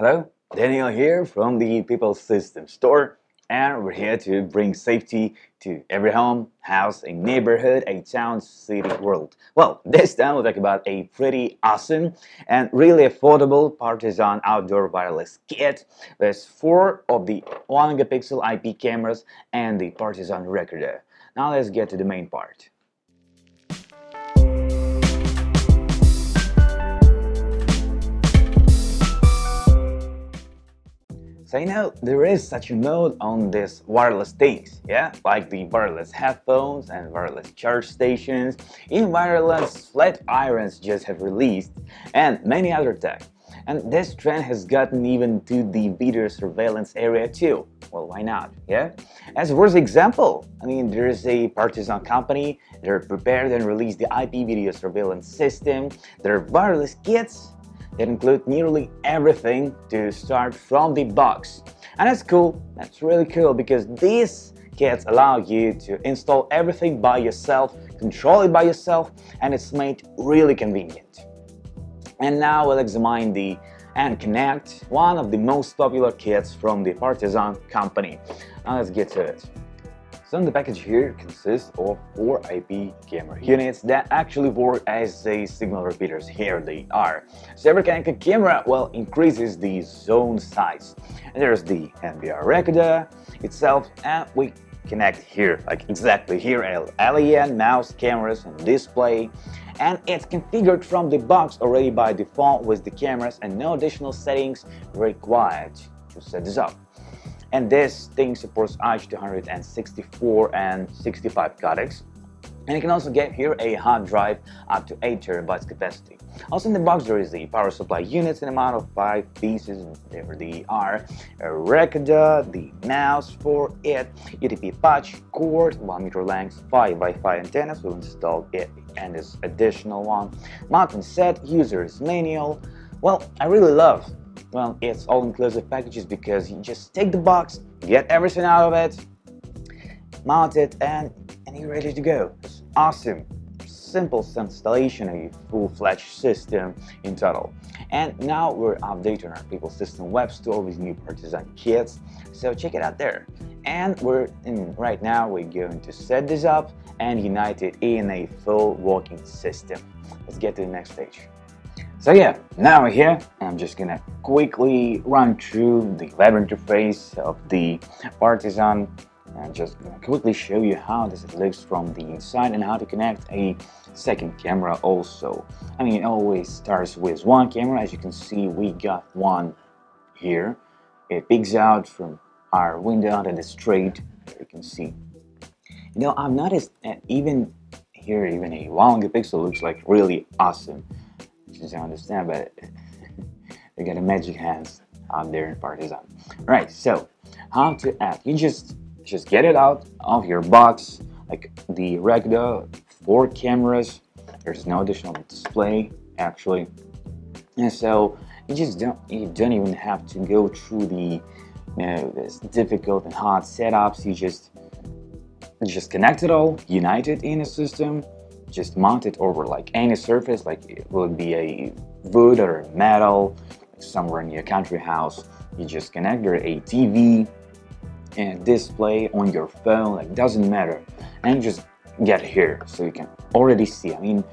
Hello, Daniel here from the Pipl System Store, and we're here to bring safety to every home, house, a neighborhood, a town, city, world. Well, this time we'll talk about a pretty awesome and really affordable Partizan outdoor wireless kit There's four of the 1 megapixel IP cameras and the Partizan recorder. Now let's get to the main part. So you know, there is such a mode on these wireless things, yeah? Like the wireless headphones and wireless charge stations, even wireless flat irons just have released, and many other tech. And this trend has gotten even to the video surveillance area too. Well, why not, yeah? As for example, I mean, there is a Partizan company, they're prepared and released the IP video surveillance system, their wireless kits, it includes nearly everything to start from the box. And that's cool, that's really cool because these kits allow you to install everything by yourself, control it by yourself, and it's made really convenient. And now we'll examine the and connect one of the most popular kits from the Partizan company. Now let's get to it. So the package here consists of four IP camera units that actually work as a signal repeaters. Here they are. So every connected camera well increases the zone size. And there's the NVR recorder itself and we connect here, like exactly here, LAN, mouse, cameras, and display. And it's configured from the box already by default with the cameras and no additional settings required to set this up. And this thing supports H264 and 65 codecs. And you can also get here a hard drive up to 8 terabytes capacity. Also in the box there is the power supply units in amount of 5 pieces, there they are, a recorder, the mouse for it, UTP patch, cord, 1 meter length, 5 Wi-Fi antennas, we'll install it and this additional one, mounting set, user's manual. Well, I really love well, it's all-inclusive packages because you just take the box, get everything out of it, mount it, and, and you're ready to go. It's awesome. Simple installation a full-fledged system in total. And now we're updating our Pipl System web store with new Partizan kits, so check it out there. And we're in, right now we're going to set this up and unite it in a full working system. Let's get to the next stage. So yeah, now we're here. I'm just gonna quickly run through the web interface of the Partizan and just quickly show you how this looks from the inside and how to connect a second camera also. I mean, it always starts with one camera. As you can see, we got one here. It peeks out from our window onto the street. You can see. You know, I've noticed that even here, even a 1 megapixel looks like really awesome since I understand, but they got a magic hands out there in Partizan. Right, so how to add? You just just get it out of your box, like the regular four cameras. There's no additional display actually, and so you just don't you don't even have to go through the you know this difficult and hard setups. You just you just connect it all, unite it in a system, just mount it over like any surface, like it will be a wood or metal, somewhere in your country house. You just connect your ATV and display on your phone, like doesn't matter, and just get here so you can already see. I mean,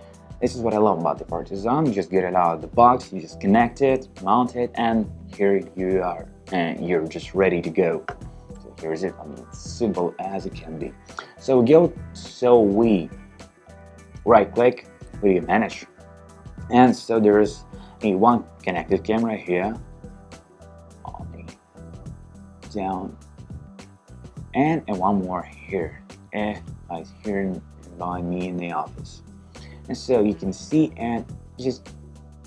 this is what I love about the Partizan. You just get it out of the box, you just connect it, mount it, and here you are, and you're just ready to go. So here's it. I mean, simple as it can be. So go. So we right click, video manage. And so there's a one connected camera here, on the down, and, and one more here, eh, and right here by me in the office. And so you can see and just,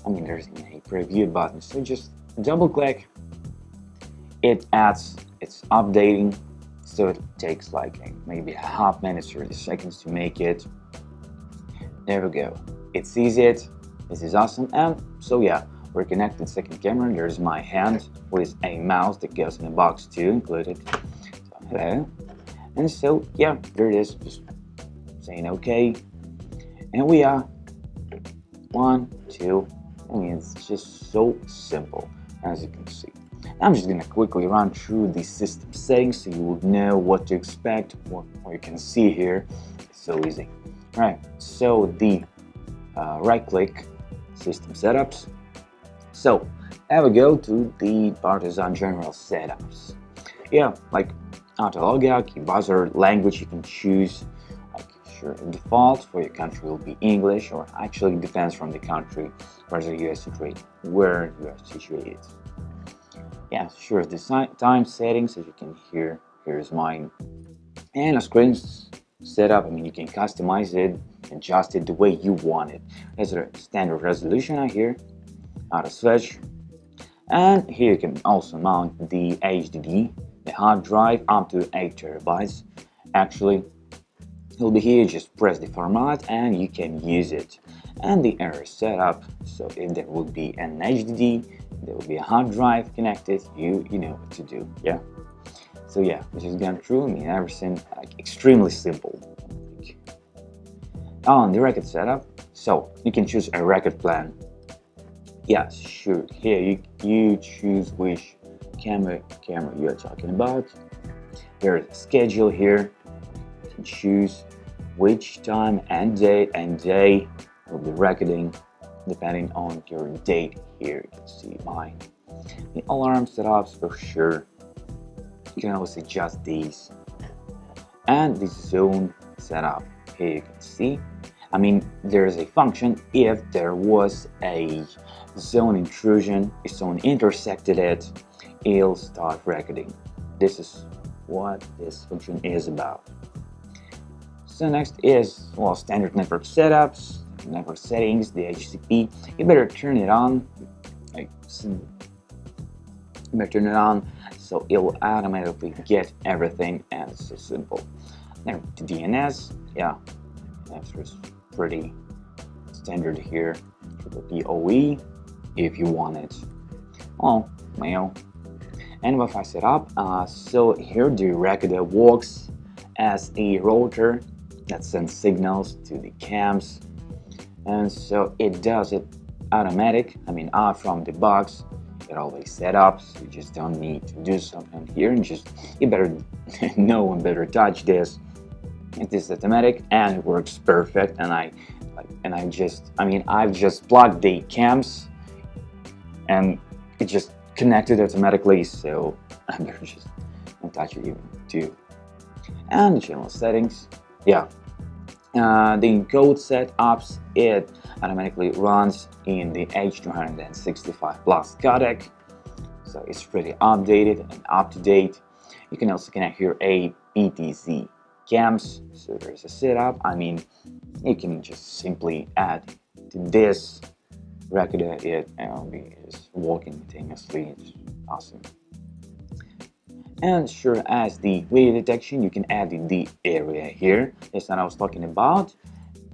I mean, there's a preview button. So just double click, it adds, it's updating. So it takes like maybe a half minute, 30 seconds to make it. There we go. It sees it. This is awesome. And so yeah, we're connected second camera. There's my hand with a mouse that goes in the box too included. So, hello. And so yeah, there it is. Just saying okay. And we are one, two. I mean, it's just so simple. as you can see. I'm just gonna quickly run through the system settings so you would know what to expect, what, what you can see here. It's so easy. Right, so the uh, right click system setups. So I will go to the Partizan General setups. Yeah, like auto logout, your buzzer language you can choose. Like sure, default for your country will be English, or actually depends from the country where the US situated, where you are situated. Yeah, sure. The time settings, as you can hear, here's mine. And a screen setup. I mean, you can customize it, adjust it the way you want it. There's a standard resolution out here, auto switch, and here you can also mount the HDD, the hard drive up to 8 terabytes. Actually, it'll be here, just press the format and you can use it. And the error setup, so if there would be an HDD, there will be a hard drive connected, you you know what to do, yeah. So yeah, we just gone through, mean everything like extremely simple. On oh, the record setup, so you can choose a record plan Yes, sure. Here you, you choose which camera camera you're talking about. There's a schedule here. You can choose which time and date and day will be recording depending on your date here. You can see mine. The alarm setups for sure. You can also adjust these. And the zone setup. Here you can see. I mean, there's a function if there was a zone intrusion, if someone intersected it, it'll start recording. This is what this function is about. So next is, well, standard network setups, network settings, DHCP. You better turn it on. Like, turn it on so it will automatically get everything and it's so simple. Now the DNS, yeah, that's pretty standard here. Triple PoE, if you want it. Oh, well. And Wi-Fi setup. Uh, so here the recorder works as a router that sends signals to the cams. And so it does it automatic. I mean, out from the box. It always set up, you just don't need to do something here. And just you better know and better touch this. It is automatic and it works perfect. And I, and I just, I mean, I've just plugged the cams and it just connected automatically so I'm gonna just attach it even too and channel settings yeah uh, the encode setups it automatically runs in the H265 plus codec. So it's pretty updated and up to date you can also connect here a PTZ cams. So there's a setup. I mean you can just simply add to this record. It and be just walking continuously. It's awesome. And sure as the video detection, you can add in the area here. That's what I was talking about.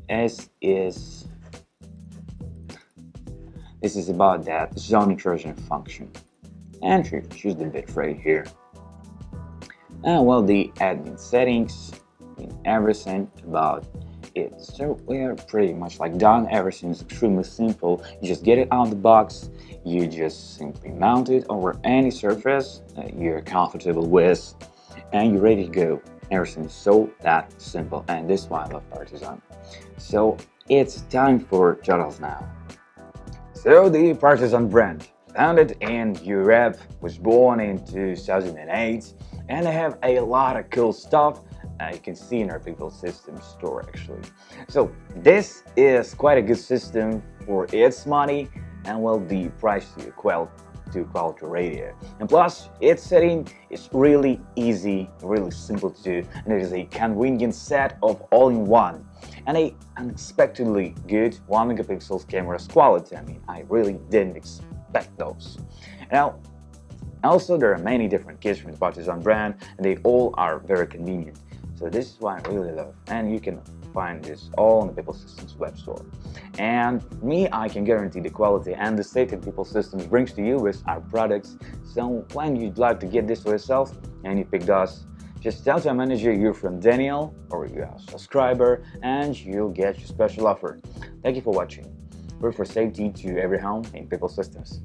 As is this is about that zone intrusion function. And choose the bitrate here. And well, the admin settings, in everything about it. So we're pretty much like done. everything is extremely simple. You just get it out of the box. You just simply mount it over any surface you're comfortable with and you're ready to go. Everything is so that simple and this is why I love Partizan. So it's time for tutorials now. So the Partizan brand, founded in Europe, was born in 2008 and they have a lot of cool stuff uh, you can see in our Pipl System store actually. So this is quite a good system for its money and well the price to qual to quality radio. And plus its setting is really easy, really simple to do and it is a convenient set of all-in-one and a unexpectedly good 1 megapixels camera's quality. I mean I really didn't expect those. Now also, there are many different kits from the Partizan brand, and they all are very convenient. So this is what I really love. And you can find this all on the Pipl Systems web store. And me, I can guarantee the quality and the safety Pipl Systems brings to you with our products. So when you'd like to get this for yourself and you picked us, just tell your manager you're from Daniel or you're a subscriber and you'll get your special offer. Thank you for watching. Work for safety to every home in Pipl Systems.